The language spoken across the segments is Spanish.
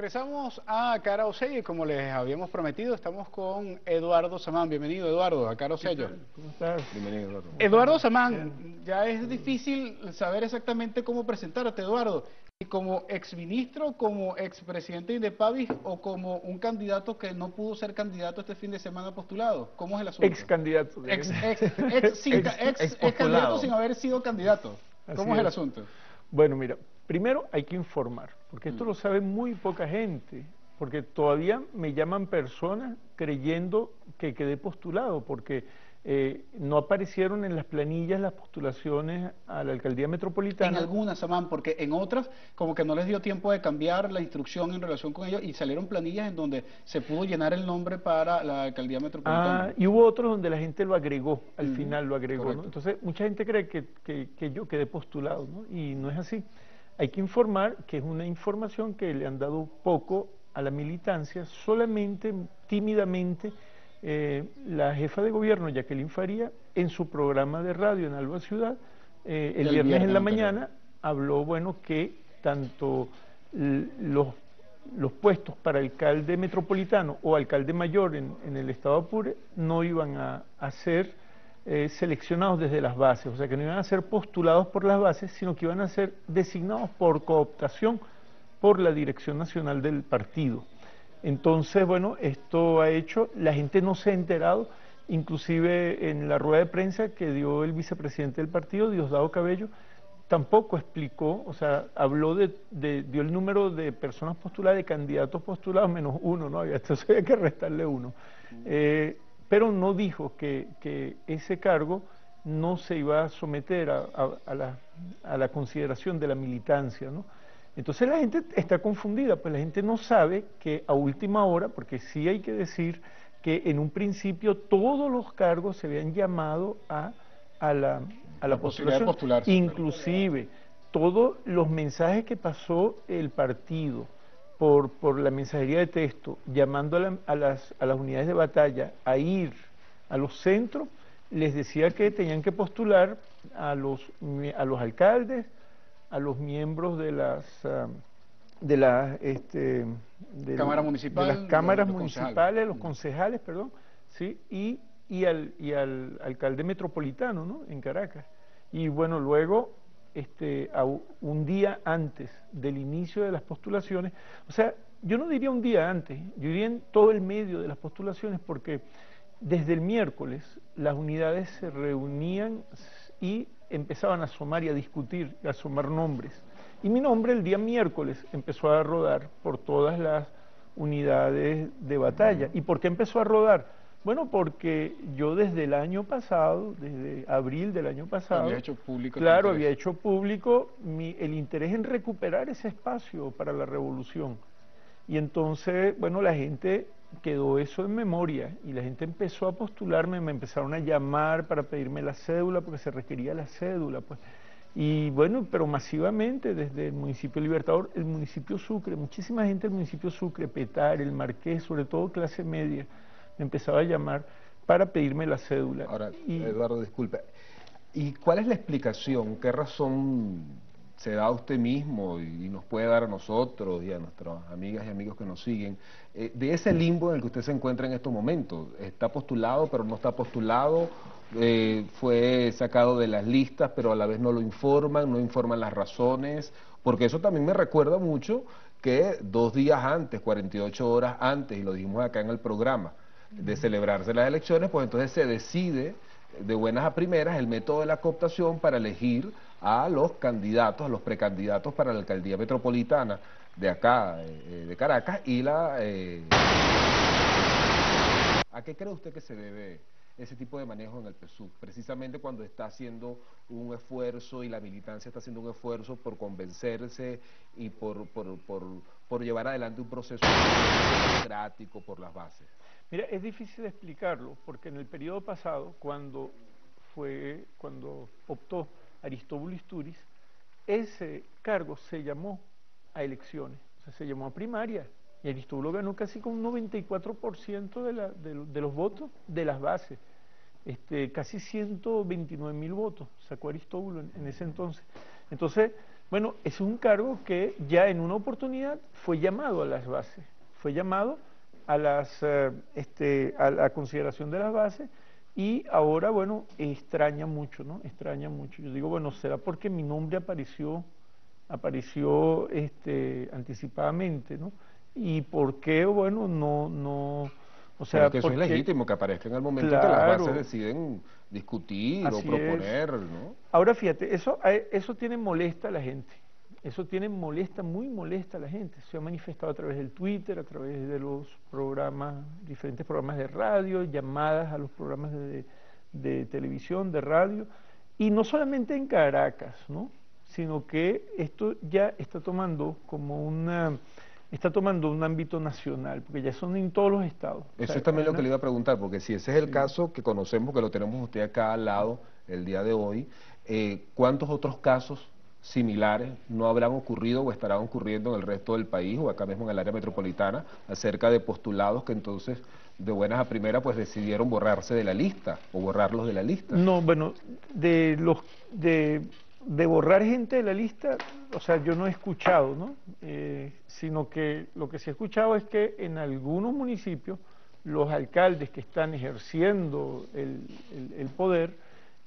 Regresamos a Cara y como les habíamos prometido, estamos con Eduardo Samán. Bienvenido, Eduardo, a Cara ¿Cómo estás? Bienvenido, Eduardo. Eduardo Samán, ya es difícil saber exactamente cómo presentarte, Eduardo. Y como exministro, como expresidente de Pavis o como un candidato que no pudo ser candidato este fin de semana postulado. ¿Cómo es el asunto? Ex candidato. Ex, ex, ex, ex, ex candidato sin haber sido candidato. ¿Cómo es el asunto? Bueno, mira, primero hay que informar, porque esto mm. lo sabe muy poca gente, porque todavía me llaman personas creyendo que quedé postulado, porque eh, no aparecieron en las planillas las postulaciones a la alcaldía metropolitana. En algunas, Samán, porque en otras como que no les dio tiempo de cambiar la instrucción en relación con ellos y salieron planillas en donde se pudo llenar el nombre para la alcaldía metropolitana. Ah, y hubo otros donde la gente lo agregó, al final lo agregó. Entonces, mucha gente cree que, que, yo quedé postulado, ¿no? y no es así. Hay que informar que es una información que le han dado poco a la militancia, solamente tímidamente eh, la jefa de gobierno, Jacqueline Faría, en su programa de radio en Alba Ciudad, eh, el, viernes, en la mañana, habló, bueno, que tanto los, los, puestos para alcalde metropolitano o alcalde mayor en, el estado Apure no iban a, ser eh, seleccionados desde las bases, o sea que no iban a ser postulados por las bases, sino que iban a ser designados por cooptación por la dirección nacional del partido. Entonces, bueno, esto ha hecho, la gente no se ha enterado, inclusive en la rueda de prensa que dio el vicepresidente del partido, Diosdado Cabello, tampoco explicó, o sea, habló de, dio el número de personas postuladas, de candidatos postulados, menos uno, ¿no? Entonces había que restarle uno. Eh, pero no dijo que, ese cargo no se iba a someter a, la, a la consideración de la militancia, ¿no? Entonces la gente está confundida, pues la gente no sabe que a última hora, porque sí hay que decir que en un principio todos los cargos se habían llamado a, a la, a la, postulación, inclusive todos los mensajes que pasó el partido por, por la mensajería de texto, llamando a, a, las, a las unidades de batalla a ir a los centros, les decía que tenían que postular a los, a los alcaldes, a los miembros de las de las este, de, Cámara municipal, de las cámaras municipales, los concejales, perdón, sí, y, y al y al alcalde metropolitano, ¿no? En Caracas. Y bueno, luego este un día antes del inicio de las postulaciones, o sea, yo no diría un día antes, yo diría en todo el medio de las postulaciones porque desde el miércoles las unidades se reunían y empezaban a asomar y a discutir, a asomar nombres. Y mi nombre el día miércoles empezó a rodar por todas las unidades de batalla. ¿Y por qué empezó a rodar? Bueno, porque yo desde el año pasado, desde abril del año pasado, había hecho público claro, había hecho público el interés en recuperar ese espacio para la revolución. Y entonces, bueno, la gente quedó eso en memoria y la gente empezó a postularme, me empezaron a llamar para pedirme la cédula porque se requería la cédula, pues. Y bueno, pero masivamente desde el municipio Libertador, el municipio Sucre, muchísima gente del municipio Sucre, Petar, el Marqués, sobre todo clase media, me empezaba a llamar para pedirme la cédula. Ahora, Eduardo, disculpe, ¿y cuál es la explicación? ¿Qué razón se da a usted mismo y, nos puede dar a nosotros y a nuestras amigas y amigos que nos siguen, eh, de ese limbo en el que usted se encuentra en estos momentos. Está postulado, pero no está postulado, eh, fue sacado de las listas, pero a la vez no lo informan, no informan las razones, porque eso también me recuerda mucho que dos días antes, 48 horas antes, y lo dijimos acá en el programa, de celebrarse las elecciones, pues entonces se decide de buenas a primeras el método de la cooptación para elegir a los candidatos, a los precandidatos para la alcaldía metropolitana de acá, eh, de Caracas, y la... Eh, ¿A qué cree usted que se debe ese tipo de manejo en el PSUV? Precisamente cuando está haciendo un esfuerzo y la militancia está haciendo un esfuerzo por convencerse y por, por, por, por llevar adelante un proceso democrático por las bases. Mira, es difícil explicarlo, porque en el periodo pasado, cuando fue, cuando optó Aristóbulo Isturiz, ese cargo se llamó a elecciones, o sea, se llamó a primaria, y Aristóbulo ganó casi con un 94% de, los votos de las bases, este, casi 129 mil votos sacó Aristóbulo en, ese entonces. Entonces, Bueno, es un cargo que ya en una oportunidad fue llamado a las bases, fue llamado a, las, eh, este, a la consideración de las bases y ahora, bueno, extraña mucho, ¿no? Extraña mucho. Yo digo, bueno, será porque mi nombre apareció, apareció este, anticipadamente, ¿no? Y por qué, bueno, no, no, o sea, que eso es legítimo que aparezca en el momento en que las bases deciden discutir o proponer, ¿no? Ahora fíjate, eso, eso tiene molesta a la gente. Eso tiene molesta, muy molesta a la gente. Se ha manifestado a través del Twitter, a través de los programas, diferentes programas de radio, llamadas a los programas de, de televisión, de radio, y no solamente en Caracas, ¿no? sino que esto ya está tomando como una está tomando un ámbito nacional, porque ya son en todos los estados. Eso es también lo que le iba a preguntar, porque si ese es el caso que conocemos, que lo tenemos usted acá al lado el día de hoy, eh, ¿cuántos otros casos similares no habrán ocurrido o estarán ocurriendo en el resto del país o acá mismo en el área metropolitana acerca de postulados que entonces de buenas a primeras pues decidieron borrarse de la lista o borrarlos de la lista? No, bueno, de los de de borrar gente de la lista, o sea, yo no he escuchado, ¿no? Eh, sino que lo que se ha escuchado es que en algunos municipios los alcaldes que están ejerciendo el, el, poder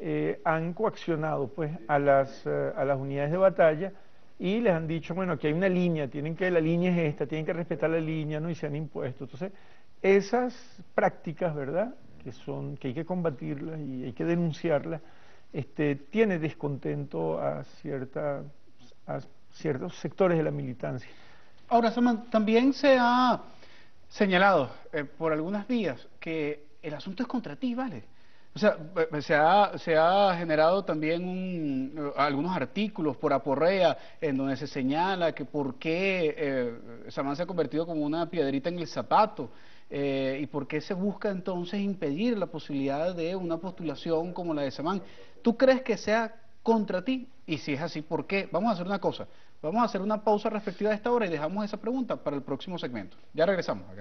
eh, han coaccionado pues a las, eh, a las unidades de batalla y les han dicho, bueno, aquí hay una línea, tienen que, la línea es esta, tienen que respetar la línea, ¿no? Y se han impuesto. Entonces, esas prácticas, ¿verdad? Que son, que hay que combatirlas y hay que denunciarlas, este, tiene descontento a, cierta, a ciertos sectores de la militancia. Ahora, también se ha señalado eh, por algunas vías que el asunto es contra ti, ¿vale? O sea, eh, se ha, se ha generado también algunos artículos por aporrea en donde se señala que por qué eh, Samán se ha convertido como una piedrita en el zapato eh, y por qué se busca entonces impedir la posibilidad de una postulación como la de Samán. ¿Tú crees que sea contra ti? Y si es así, ¿por qué? Vamos a hacer una cosa. Vamos a hacer una pausa respectiva a esta hora y dejamos esa pregunta para el próximo segmento. Ya regresamos, a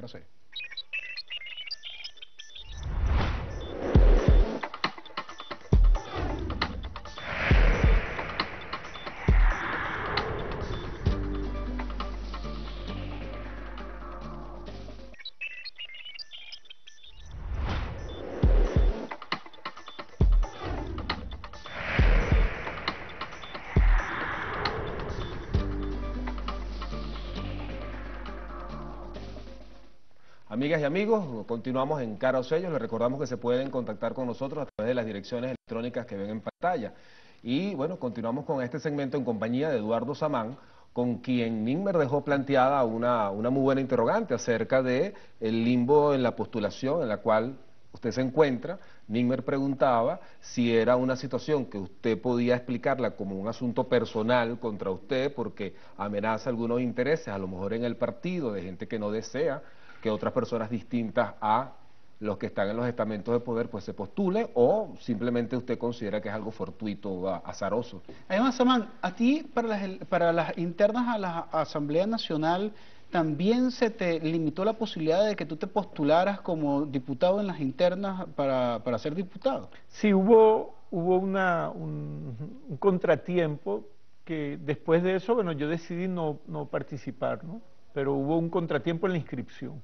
y amigos, continuamos en Cara o Sellos. Les recordamos que se pueden contactar con nosotros a través de las direcciones electrónicas que ven en pantalla. Y bueno, continuamos con este segmento en compañía de Eduardo Samán, con quien Nimmer dejó planteada una, una muy buena interrogante acerca de el limbo en la postulación en la cual usted se encuentra. Nimmer preguntaba si era una situación que usted podía explicarla como un asunto personal contra usted porque amenaza algunos intereses, a lo mejor en el partido, de gente que no desea que otras personas distintas a los que están en los estamentos de poder pues se postule o simplemente usted considera que es algo fortuito o azaroso. Además, Samán, a ti para las, para las internas a la Asamblea Nacional también se te limitó la posibilidad de que tú te postularas como diputado en las internas para, para ser diputado. Sí, hubo, hubo una, un, contratiempo que después de eso, bueno, yo decidí no, no participar, ¿no? Pero hubo un contratiempo en la inscripción.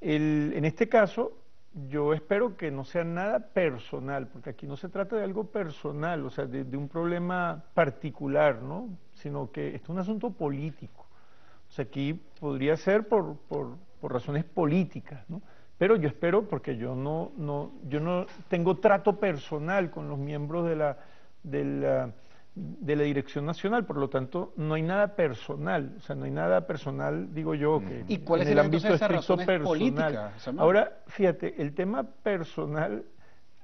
en este caso, yo espero que no sea nada personal, porque aquí no se trata de algo personal, o sea, de, un problema particular, ¿no? Sino que esto es un asunto político. O sea, aquí podría ser por, por, por razones políticas, ¿no? Pero yo espero, porque yo no, no, yo no tengo trato personal con los miembros de la, de la de la Dirección Nacional, por lo tanto no hay nada personal, o sea, no hay nada personal, digo yo, que ¿Y cuál es el ámbito estricto personal. Ahora, fíjate, el tema personal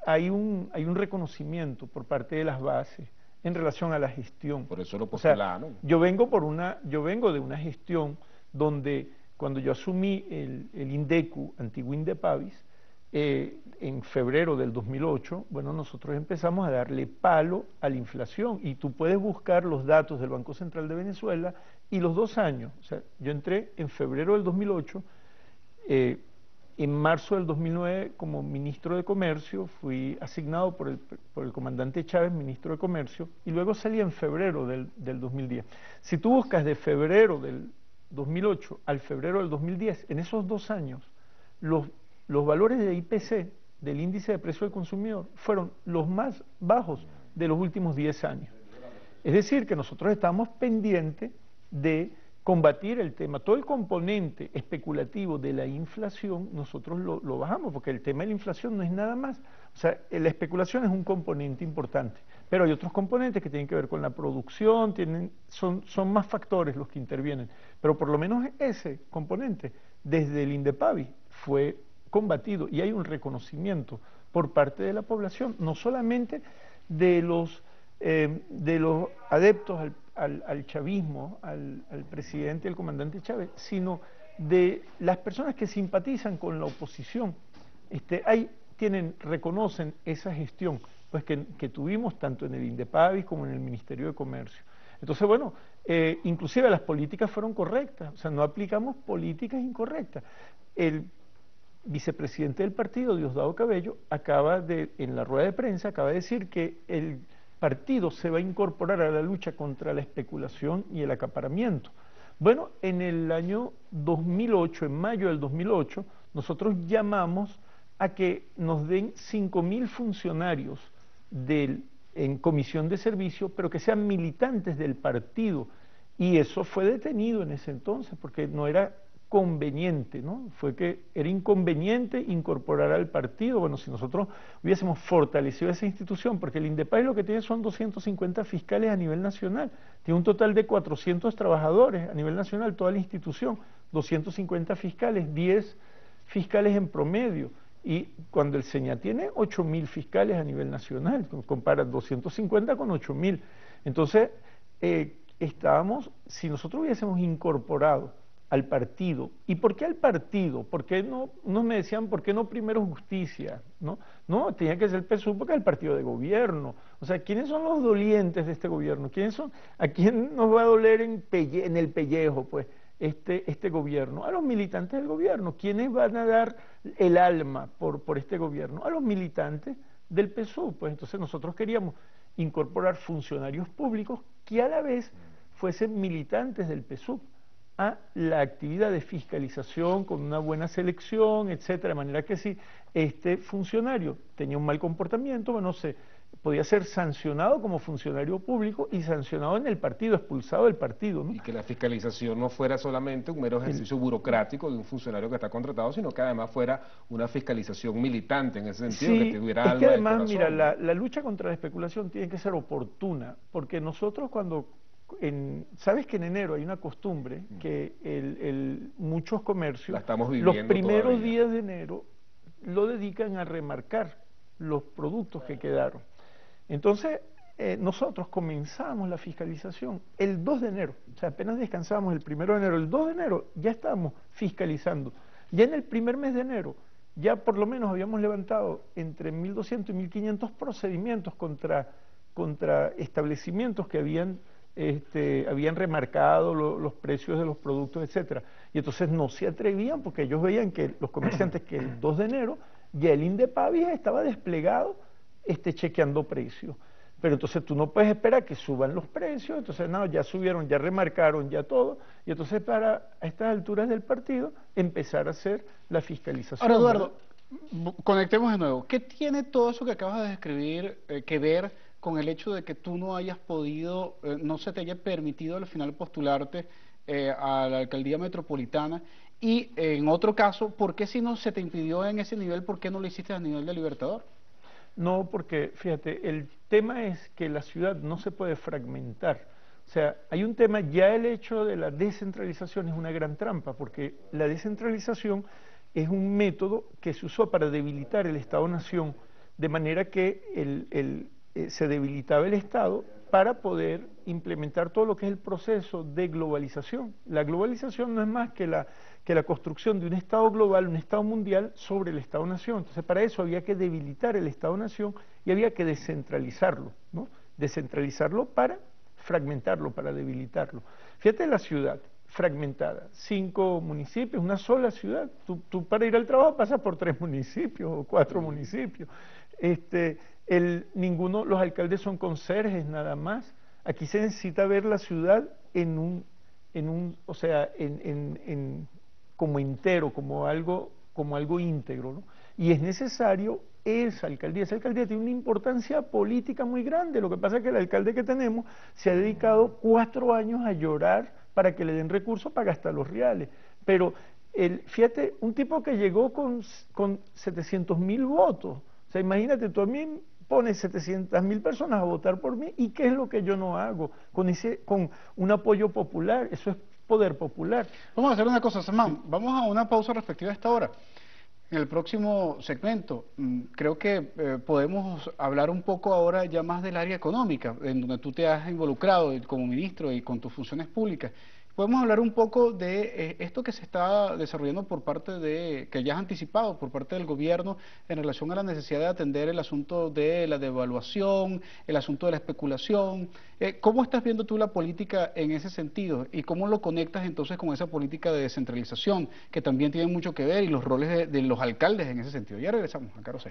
hay un hay un reconocimiento por parte de las bases en relación a la gestión. Por eso lo postularon. yo vengo por una yo vengo de una gestión donde cuando yo asumí el, el INDECU, antiguo INDEPAVIS, eh, en febrero del 2008, bueno, nosotros empezamos a darle palo a la inflación y tú puedes buscar los datos del Banco Central de Venezuela y los dos años, o sea, yo entré en febrero del 2008 eh, en marzo del 2009, como ministro de Comercio, fui asignado por el, por el comandante Chávez, ministro de Comercio, y luego salí en febrero del, del 2010. Si tú buscas de febrero del 2008 al febrero del 2010, en esos dos años, los, los valores de IPC, del índice de precio del consumidor, fueron los más bajos de los últimos 10 años. Es decir, que nosotros estamos pendientes de combatir el tema. Todo el componente especulativo de la inflación nosotros lo, bajamos, porque el tema de la inflación no es nada más. O sea, la especulación es un componente importante, pero hay otros componentes que tienen que ver con la producción, tienen, son, son más factores los que intervienen. Pero por lo menos ese componente, desde el INDEPAVI, fue combatido y hay un reconocimiento por parte de la población, no solamente de los, eh, de los adeptos al al, chavismo, al, presidente, el comandante Chávez, sino de las personas que simpatizan con la oposición. Este, hay, tienen, reconocen esa gestión pues que, tuvimos tanto en el INDEPAVIS como en el Ministerio de Comercio. Entonces, bueno, eh, inclusive las políticas fueron correctas, o sea, no aplicamos políticas incorrectas. El vicepresidente del partido, Diosdado Cabello, acaba de, en la rueda de prensa, acaba de decir que el partido se va a incorporar a la lucha contra la especulación y el acaparamiento. Bueno, en el año 2008, en mayo del 2008, nosotros llamamos a que nos den 5.000 funcionarios del, en comisión de servicio, pero que sean militantes del partido. Y eso fue detenido en ese entonces, porque no era conveniente, ¿no? Fue que era inconveniente incorporar al partido. Bueno, si nosotros hubiésemos fortalecido esa institución, porque el INDEPAI lo que tiene son 250 fiscales a nivel nacional, tiene un total de 400 trabajadores a nivel nacional, toda la institución, 250 fiscales, 10 fiscales en promedio. Y cuando el SEñA tiene 8.000 fiscales a nivel nacional, compara 250 con 8.000. Entonces, eh, estábamos, si nosotros hubiésemos incorporado al partido. ¿Y por qué al partido? ¿Por qué no, no me decían, ¿por qué no primero justicia? No, no tenía que ser el PSUV porque el partido de gobierno. O sea, ¿quiénes son los dolientes de este gobierno? ¿Quiénes son, ¿A quién nos va a doler en, el pellejo, pues, este, este gobierno? A los militantes del gobierno. ¿Quiénes van a dar el alma por, por este gobierno? A los militantes del PSUV. Pues entonces nosotros queríamos incorporar funcionarios públicos que a la vez fuesen militantes del PSUV a la actividad de fiscalización con una buena selección, etcétera, de manera que si este funcionario tenía un mal comportamiento, bueno, se podía ser sancionado como funcionario público y sancionado en el partido, expulsado del partido. Y que la fiscalización no fuera solamente un mero ejercicio burocrático de un funcionario que está contratado, sino que además fuera una fiscalización militante en ese sentido, que tuviera es que además, mira, la, la lucha contra la especulación tiene que ser oportuna, porque nosotros cuando sabes que en enero hay una costumbre mm. que el, muchos comercios, los primeros días de enero, lo dedican a remarcar los productos que quedaron. Entonces, eh, nosotros comenzamos la fiscalización el 2 de enero, o sea, apenas descansamos el 1 de enero, el 2 de enero ya estábamos fiscalizando. Ya en el primer mes de enero, ya por lo menos habíamos levantado entre 1.200 y 1.500 procedimientos contra, contra establecimientos que habían este, habían remarcado los precios de los productos, etcétera. Y entonces no se atrevían porque ellos veían que los comerciantes que el 2 de enero ya el INDEPAVI estaba desplegado este, chequeando precios. Pero entonces tú no puedes esperar que suban los precios, entonces no, ya subieron, ya remarcaron, ya todo, y entonces para a estas alturas del partido empezar a hacer la fiscalización. Ahora, Eduardo, conectemos de nuevo. ¿Qué tiene todo eso que acabas de describir eh, que ver con el hecho de que tú no hayas podido, eh, no se te haya permitido al final postularte eh, a la alcaldía metropolitana? Y en otro caso, ¿por qué si no se te impidió en ese nivel, por qué no lo hiciste a nivel de Libertador? No, porque fíjate, el tema es que la ciudad no se puede fragmentar. O sea, hay un tema, ya el hecho de la descentralización es una gran trampa, porque la descentralización es un método que se usó para debilitar el Estado-Nación, de manera que el, eh, se debilitaba el Estado para poder implementar todo lo que es el proceso de globalización. La globalización no es más que la, que la construcción de un Estado global, un Estado mundial sobre el Estado-nación. Entonces, para eso había que debilitar el Estado-nación y había que descentralizarlo, ¿no? Descentralizarlo para fragmentarlo, para debilitarlo. Fíjate la ciudad. fragmentada. Cinco municipios, una sola ciudad. Tú, para ir al trabajo pasas por tres municipios o cuatro municipios. Este, el, ninguno, los alcaldes son conserjes nada más. Aquí se necesita ver la ciudad en un, en un o sea, en, como entero, como algo, como algo íntegro. ¿no? Y es necesario esa alcaldía. Esa alcaldía tiene una importancia política muy grande. Lo que pasa es que el alcalde que tenemos se ha dedicado cuatro años a llorar para que le den recursos para gastar los reales. Pero el, fíjate, un tipo que llegó con, con 700 mil votos. O sea, imagínate, tú a mí pones 700 mil personas a votar por mí y qué es lo que yo no hago con, ese, con un apoyo popular. Eso es poder popular. Vamos a hacer una cosa, Samán. Vamos a una pausa respectiva a esta hora. En el próximo segmento, mm, creo que eh, podemos hablar un poco ahora ya más del área económica, en donde tú te has involucrado como ministro y con tus funciones públicas. Podemos hablar un poco de eh, esto que se está desarrollando por parte de, que ya has anticipado por parte del gobierno en relación a la necesidad de atender el asunto de la devaluación, el asunto de la especulación. Eh, ¿Cómo estás viendo tú la política en ese sentido y cómo lo conectas entonces con esa política de descentralización que también tiene mucho que ver y los roles de, los alcaldes en ese sentido? Ya regresamos a Carlos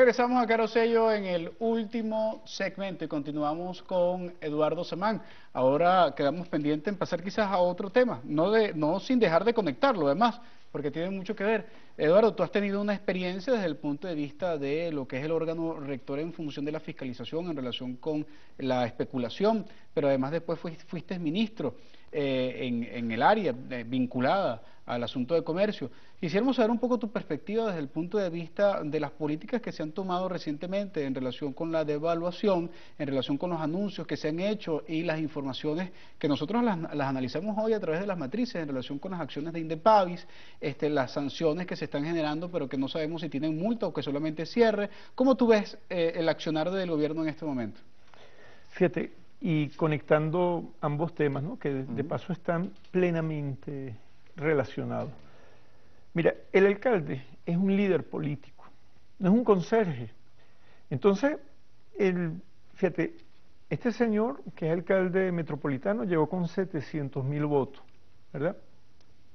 Regresamos a Caro Sello en el último segmento y continuamos con Eduardo Semán. Ahora quedamos pendientes en pasar quizás a otro tema, no, de, no sin dejar de conectarlo además, porque tiene mucho que ver. Eduardo, tú has tenido una experiencia desde el punto de vista de lo que es el órgano rector en función de la fiscalización en relación con la especulación, pero además después fuiste, ministro eh, en, el área eh, vinculada al asunto de comercio. Quisiéramos saber un poco tu perspectiva desde el punto de vista de las políticas que se han tomado recientemente en relación con la devaluación, en relación con los anuncios que se han hecho y las informaciones que nosotros las, analizamos hoy a través de las matrices en relación con las acciones de Indepavis, este, las sanciones que se están generando pero que no sabemos si tienen multa o que solamente cierre. ¿Cómo tú ves eh, el accionar del gobierno en este momento? Fíjate, y conectando ambos temas, ¿no? que de paso están plenamente relacionado. Mira, el alcalde es un líder político, no es un conserje. Entonces, el, fíjate, este señor, que es alcalde metropolitano, llegó con 700 mil votos, ¿verdad?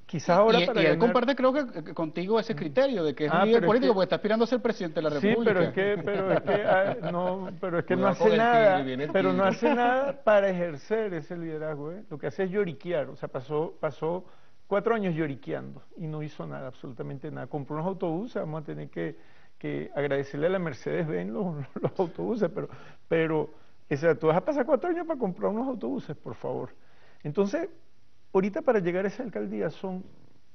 Quizás ahora y, para y él comparte creo que contigo ese criterio de que es un ah, líder político porque está aspirando a ser presidente de la República. Sí, pero es que, pero es que, ah, no, pero es que no hace nada, pero no hace nada para ejercer ese liderazgo. ¿eh? Lo que hace es lloriquear, o sea, pasó, pasó cuatro años lloriqueando y no hizo nada, absolutamente nada. Compró unos autobuses, vamos a tener que, agradecerle a la Mercedes-Benz los, autobuses, pero, pero o sea, tú vas a pasar cuatro años para comprar unos autobuses, por favor. Entonces, ahorita para llegar a esa alcaldía son,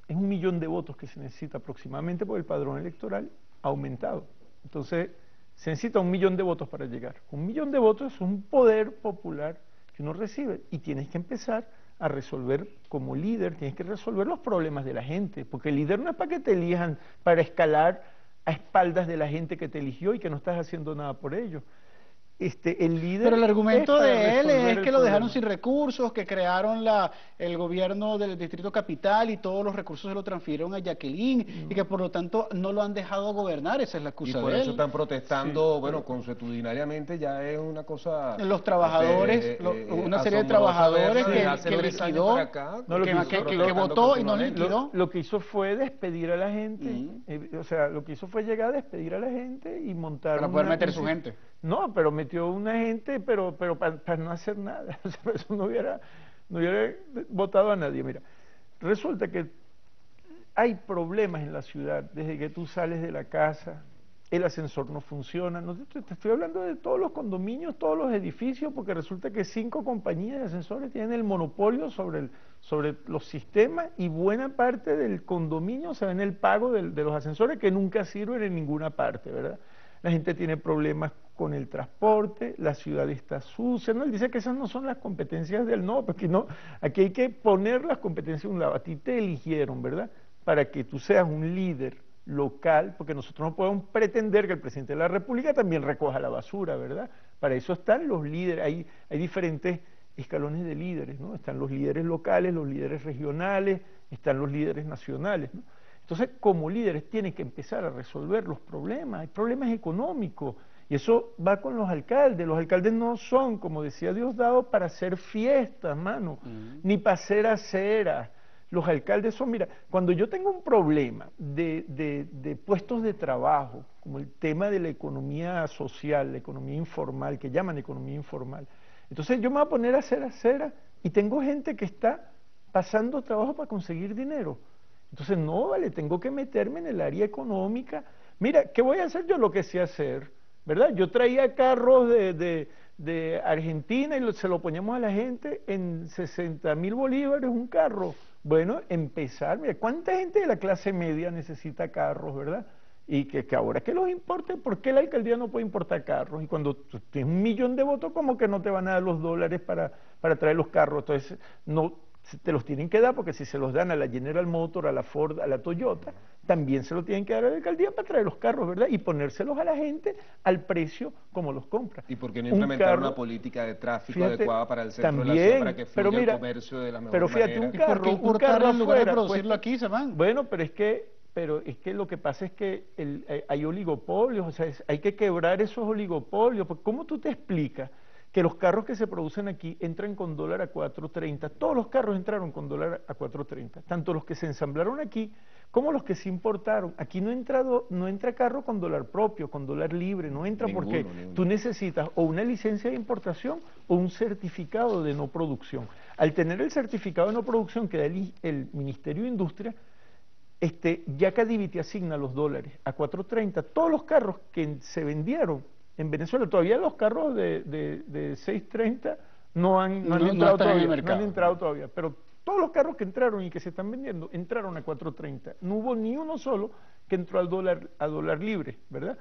es un millón de votos que se necesita aproximadamente porque el padrón electoral aumentado. Entonces, se necesita un millón de votos para llegar. Un millón de votos es un poder popular que uno recibe y tienes que empezar a resolver como líder, tienes que resolver los problemas de la gente, porque el líder no es para que te elijan para escalar a espaldas de la gente que te eligió y que no estás haciendo nada por ello. Este, el líder Pero el argumento de él es que lo dejaron sin recursos, que crearon la, el gobierno del Distrito Capital y todos los recursos se lo transfirieron a Jacqueline y que por lo tanto no lo han dejado gobernar, esa es la excusa y por eso están protestando, bueno, consuetudinariamente ya es una cosa... Los trabajadores, este, eh, eh, una serie de trabajadores que, que liquidó, que, votó y no liquidó. Lo, que hizo fue despedir a la gente, eh, o sea, lo que hizo fue llegar a despedir a la gente y montar... Para poder meter su gente. No, pero metió una gente, pero, pero para, no hacer nada. Eso no hubiera, no hubiera votado a nadie. Mira, resulta que hay problemas en la ciudad desde que tú sales de la casa, el ascensor no funciona. No, te, estoy hablando de todos los condominios, todos los edificios, porque resulta que cinco compañías de ascensores tienen el monopolio sobre, el, sobre los sistemas y buena parte del condominio se ve en el pago de los ascensores que nunca sirven en ninguna parte, ¿verdad? La gente tiene problemas con el transporte, la ciudad está sucia. ¿no? Él dice que esas no son las competencias del no, porque no, aquí hay que poner las competencias a un lado. A ti te eligieron, ¿verdad? Para que tú seas un líder local, porque nosotros no podemos pretender que el presidente de la República también recoja la basura, ¿verdad? Para eso están los líderes, hay, hay diferentes escalones de líderes, ¿no? Están los líderes locales, los líderes regionales, están los líderes nacionales. Entonces, como líderes tienen que empezar a resolver los problemas, hay problemas económicos, y eso va con los alcaldes. Los alcaldes no son, como decía Diosdado, para hacer fiestas, mano, ni para hacer aceras. Los alcaldes son, mira, cuando yo tengo un problema de, de, puestos de trabajo, como el tema de la economía social, la economía informal, que llaman economía informal, entonces yo me voy a poner a hacer aceras y tengo gente que está pasando trabajo para conseguir dinero. Entonces, no, vale, tengo que meterme en el área económica. Mira, ¿qué voy a hacer yo lo que sé hacer? ¿Verdad? Yo traía carros de, de, Argentina y se lo poníamos a la gente en 60 mil bolívares un carro. Bueno, empezar, mira, ¿cuánta gente de la clase media necesita carros, verdad? Y que, que ahora que los importe, ¿por qué la alcaldía no puede importar carros? Y cuando tienes un millón de votos, ¿cómo que no te van a dar los dólares para, para traer los carros? Entonces, no, te los tienen que dar porque si se los dan a la General Motors, a la Ford, a la Toyota, también se los tienen que dar a la alcaldía para traer los carros, ¿verdad? Y ponérselos a la gente al precio como los compra. ¿Y por qué no implementar una política de tráfico adecuada para el centro de la ciudad para que fluya el comercio de la mejor Pero fíjate, un carro, un carro en lugar de producirlo aquí, se van. Bueno, pero es que pero es que lo que pasa es que el, hay oligopolios, o sea, hay que quebrar esos oligopolios, porque ¿cómo tú te explicas que los carros que se producen aquí entran con dólar a 4.30. Todos los carros entraron con dólar a 4.30, tanto los que se ensamblaron aquí como los que se importaron. Aquí no, entrado, no entra carro con dólar propio, con dólar libre, no entra porque tú necesitas o una licencia de importación o un certificado de no producción. Al tener el certificado de no producción que da el, Ministerio de Industria, este, ya Cadivi te asigna los dólares a 4.30. Todos los carros que se vendieron en Venezuela todavía los carros de, de, 630 no han, no, han entrado todavía, no han entrado todavía, pero todos los carros que entraron y que se están vendiendo entraron a 430. No hubo ni uno solo que entró al dólar, a dólar libre, ¿verdad?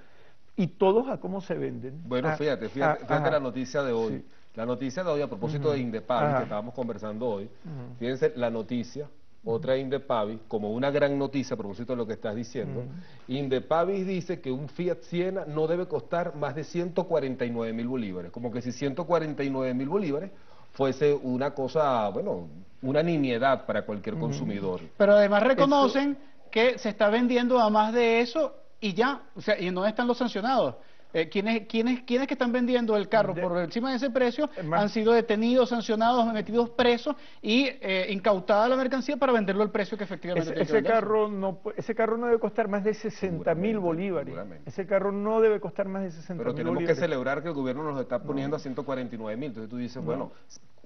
Y todos a cómo se venden. Bueno, fíjate, fíjate, fíjate la noticia de hoy. La noticia de hoy, a propósito de Indepavi, que estábamos conversando hoy, fíjense la noticia otra Indepavis, como una gran noticia a propósito de lo que estás diciendo, mm. Indepavis dice que un Fiat Siena no debe costar más de 149 mil bolívares, como que si 149 mil bolívares fuese una cosa, bueno, una nimiedad para cualquier consumidor. Pero además reconocen que se está vendiendo a más de eso y ya, o sea, ¿y no están los sancionados? Eh, ¿quiénes, quiénes, quiénes que están vendiendo el carro por encima de ese precio han sido detenidos, sancionados, metidos presos y eh, incautada la mercancía para venderlo al precio que efectivamente ese, ese carro no Ese carro no debe costar más de 60 mil bolívares. Ese carro no debe costar más de 60 mil bolívares. Pero tenemos que celebrar que el gobierno nos está poniendo a 149 mil. Entonces tú dices, bueno,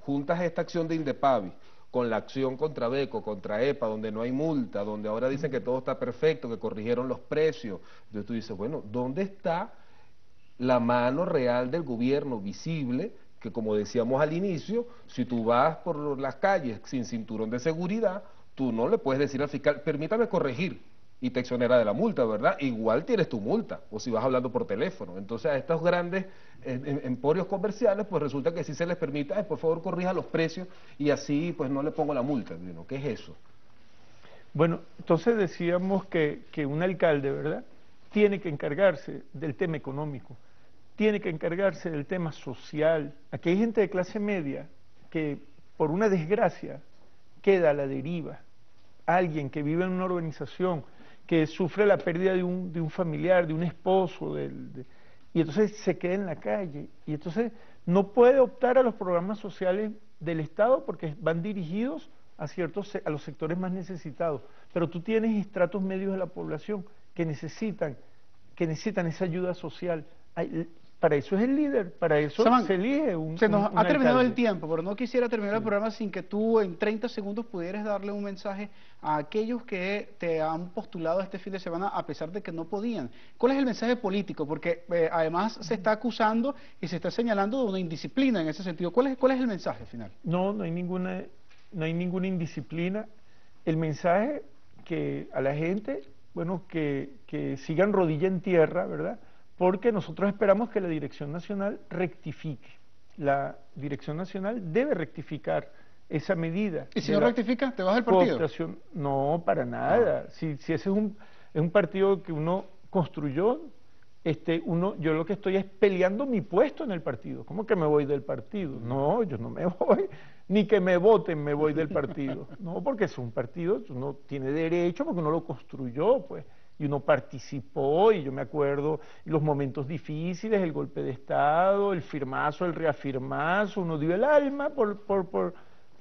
juntas esta acción de Indepavi con la acción contra Beco, contra EPA, donde no hay multa, donde ahora dicen que todo está perfecto, que corrigieron los precios. Entonces tú dices, bueno, ¿dónde está la mano real del gobierno visible, que como decíamos al inicio, si tú vas por las calles sin cinturón de seguridad, tú no le puedes decir al fiscal, permítame corregir, y te exonera de la multa, ¿verdad? Igual tienes tu multa, o si vas hablando por teléfono. Entonces a estos grandes eh, em, emporios comerciales, pues resulta que si se les permite, por favor corrija los precios y así pues no le pongo la multa. ¿Qué es eso? Bueno, entonces decíamos que, que un alcalde, ¿verdad? Tiene que encargarse del tema económico tiene que encargarse del tema social. Aquí hay gente de clase media que por una desgracia queda a la deriva. Alguien que vive en una organización, que sufre la pérdida de un, de un familiar, de un esposo, y entonces se queda en la calle. Y entonces no puede optar a los programas sociales del Estado porque van dirigidos a ciertos a los sectores más necesitados. Pero tú tienes estratos medios de la población que necesitan, que necesitan esa ayuda social. Para eso es el líder, para eso se elige un Se nos ha terminado el tiempo, pero no quisiera terminar el programa sin que tú en 30 segundos pudieras darle un mensaje a aquellos que te han postulado este fin de semana a pesar de que no podían. ¿Cuál es el mensaje político? Porque eh, además se está acusando y se está señalando de una indisciplina en ese sentido. ¿Cuál es, cuál es el mensaje final? No, no hay ninguna, no hay ninguna indisciplina. El mensaje que a la gente, bueno, que, que sigan rodilla en tierra, ¿verdad? Porque nosotros esperamos que la Dirección Nacional rectifique. La Dirección Nacional debe rectificar esa medida. ¿Y si no rectifica, te vas del partido? No, para nada. Si, si ese es un, es un partido que uno construyó este, uno, yo lo que estoy es peleando mi puesto en el partido. ¿Cómo que me voy del partido? No, yo no me voy, ni que me voten me voy del partido. No, porque es un partido, uno tiene derecho porque uno lo construyó, pues, y uno participó, y yo me acuerdo los momentos difíciles, el golpe de Estado, el firmazo, el reafirmazo, uno dio el alma por, por, por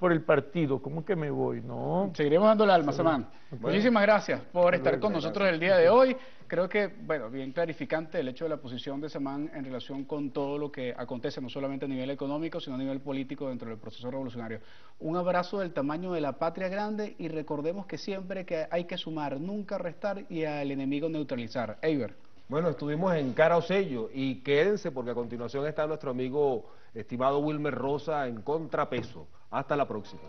por el partido, ¿cómo que me voy? No. Seguiremos dando el alma, Samán. Muchísimas gracias por estar con nosotros el día de hoy. Creo que, bueno, bien clarificante el hecho de la posición de Samán en relación con todo lo que acontece, no solamente a nivel económico, sino a nivel político dentro del proceso revolucionario. Un abrazo del tamaño de la patria grande y recordemos que siempre que hay que sumar, nunca restar y al enemigo neutralizar. Eiber. Bueno, estuvimos en cara o sello y quédense porque a continuación está nuestro amigo estimado Wilmer Rosa en contrapeso. Hasta la próxima.